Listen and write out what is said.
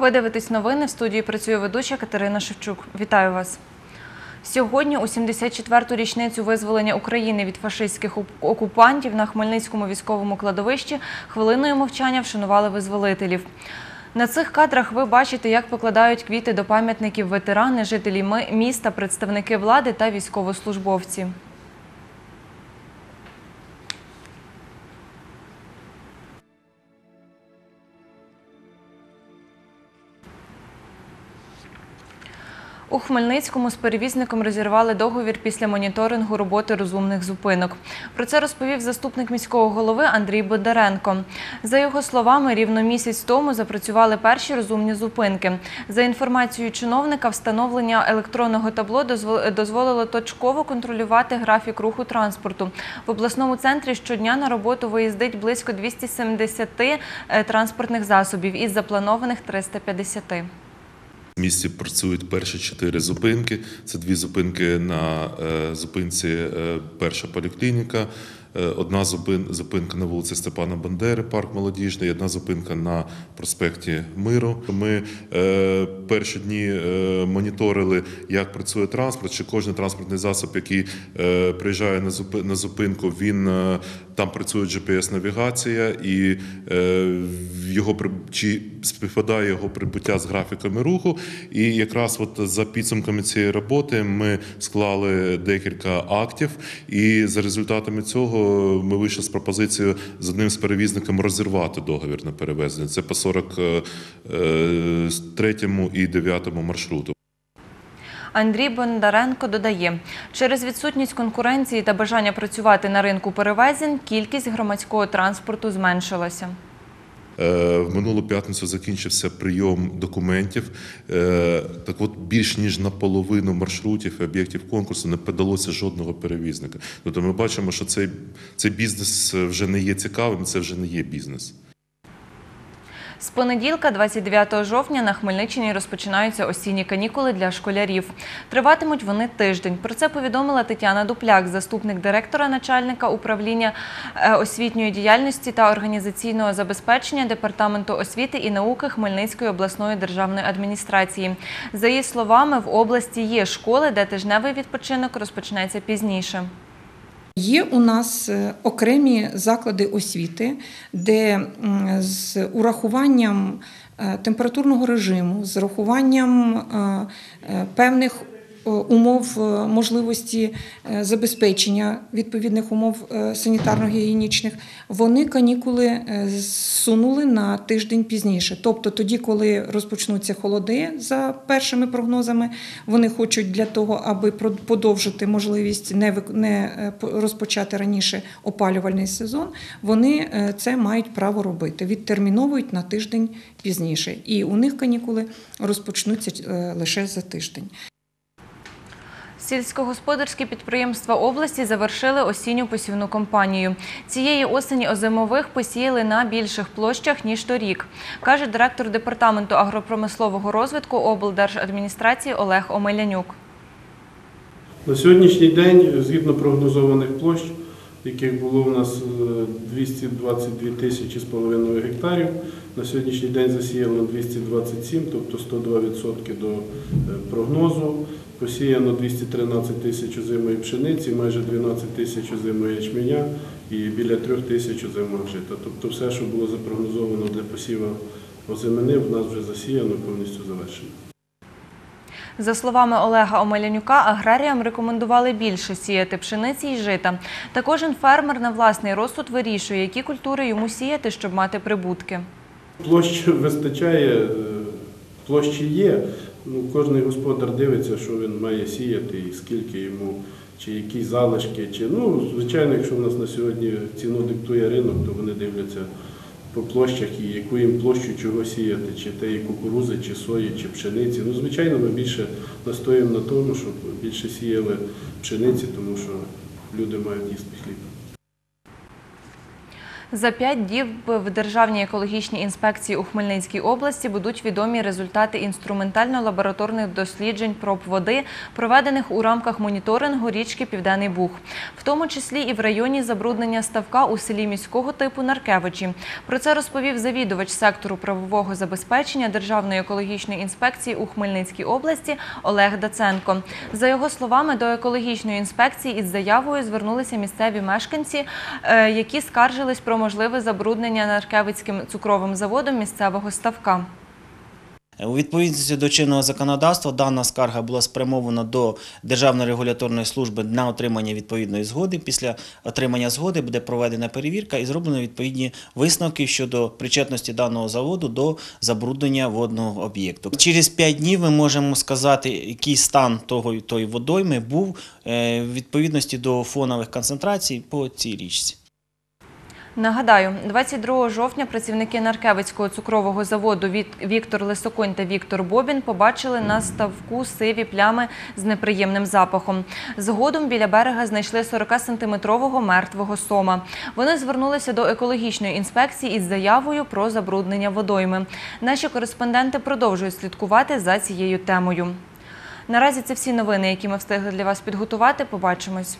Ви дивитесь новини. В студії працює ведуча Катерина Шевчук. Вітаю вас. Сьогодні, у 74-ту річницю визволення України від фашистських окупантів на Хмельницькому військовому кладовищі хвилиною мовчання вшанували визволителів. На цих кадрах ви бачите, як покладають квіти до пам'ятників ветерани, жителі міста, представники влади та військовослужбовці. У Хмельницькому з перевізником розірвали договір після моніторингу роботи розумних зупинок. Про це розповів заступник міського голови Андрій Бондаренко. За його словами, рівно місяць тому запрацювали перші розумні зупинки. За інформацією чиновника, встановлення електронного табло дозво- дозволило точково контролювати графік руху транспорту. В обласному центрі щодня на роботу виїздить близько 270 е, транспортних засобів із запланованих 350. В місті працюють перші чотири зупинки. Це дві зупинки на е, зупинці е, перша поліклініка, одна зупин- зупинка на вулиці Степана Бандери, парк молодіжний, одна зупинка на проспекті Миру. Ми е, перші дні е, моніторили, як працює транспорт, чи кожен транспортний засіб, який е, приїжджає на зупи- на зупинку, він е, там працює GPS-навігація, і е, його чи співпадає його прибуття з графіками руху. І якраз от за підсумками цієї роботи ми склали декілька актів, і за результатами цього ми вийшли з пропозицією з одним з перевізником розірвати договір на перевезення. Це по 43 і 9 маршруту. Андрій Бондаренко додає, через відсутність конкуренції та бажання працювати на ринку перевезень кількість громадського транспорту зменшилася. Е, В минулу п'ятницю закінчився прийом документів. Е, Так от більш ніж наполовину маршрутів і об'єктів конкурсу не подалося жодного перевізника. Тобто ми бачимо, що цей, цей бізнес вже не є цікавим, це вже не є бізнес. З понеділка, 29 жовтня, на Хмельниччині розпочинаються осінні канікули для школярів. Триватимуть вони тиждень. Про це повідомила Тетяна Дупляк, заступник директора начальника управління е, освітньої діяльності та організаційного забезпечення Департаменту освіти і науки Хмельницької обласної державної адміністрації. За її словами, в області є школи, де тижневий відпочинок розпочнеться пізніше. Є у нас е, окремі заклади освіти, де з урахуванням е, температурного режиму, з урахуванням е, певних умов е, можливості е, забезпечення відповідних умов е, санітарно-гігієнічних, вони канікули е, зсунули на тиждень пізніше. Тобто тоді, коли розпочнуться холоди за першими прогнозами, вони хочуть для того, аби подовжити можливість не е, розпочати раніше опалювальний сезон. Вони е, це мають право робити. Відтерміновують на тиждень пізніше, і у них канікули розпочнуться е, лише за тиждень. Сільськогосподарські підприємства області завершили осінню посівну кампанію. Цієї осені озимових посіяли на більших площах, ніж торік, каже директор департаменту агропромислового розвитку облдержадміністрації Олег Омелянюк. На сьогоднішній день, згідно прогнозованих площ, яких було у нас е, 222 тисячі з половиною гектарів, на сьогоднішній день засіяно 227, тобто 102% до е, прогнозу. Посіяно 213 тисяч озимої пшениці, майже 12 тисяч озимої ячменя і біля 3 тисяч озимого жита. Тобто все, що було запрогнозовано для посіву озимини, в нас вже засіяно, повністю завершено. За словами Олега Омелянюка, аграріям рекомендували більше сіяти пшениці і жита. Та кожен фермер на власний розсуд вирішує, які культури йому сіяти, щоб мати прибутки. Площ вистачає, е, площі є. Ну, кожен господар дивиться, що він має сіяти і скільки йому, чи які залишки, чи ну, звичайно, якщо в нас на сьогодні ціну диктує ринок, то вони дивляться по площах і яку їм площу чого сіяти, чи те кукурузи, чи сої, чи пшениці. Ну, звичайно, ми більше настоїмо на тому, щоб більше сіяли пшениці, тому що люди мають їсти хліб. За п'ять діб в Державній екологічній інспекції у Хмельницькій області будуть відомі результати інструментально-лабораторних досліджень проб води, проведених у рамках моніторингу річки Південний Буг, в тому числі і в районі забруднення ставка у селі міського типу Наркевичі. Про це розповів завідувач сектору правового забезпечення Державної екологічної інспекції у Хмельницькій області Олег Даценко. За його словами, до екологічної інспекції із заявою звернулися місцеві мешканці, е, які скаржились про можливе забруднення Наркевицьким цукровим заводом місцевого ставка. У відповідності до чинного законодавства дана скарга була спрямована до Державної регуляторної служби на отримання відповідної згоди. Після отримання згоди буде проведена перевірка і зроблено відповідні висновки щодо причетності даного заводу до забруднення водного об'єкту. Через 5 днів ми можемо сказати, який стан того тої водойми був е, в відповідності до фонових концентрацій по цій річці. Нагадаю, 22 жовтня працівники Наркевицького цукрового заводу Віктор Лисоконь та Віктор Бобін побачили на ставку сиві плями з неприємним запахом. Згодом біля берега знайшли 40-сантиметрового мертвого сома. Вони звернулися до екологічної інспекції із заявою про забруднення водойми. Наші кореспонденти продовжують слідкувати за цією темою. Наразі це всі новини, які ми встигли для вас підготувати. Побачимось.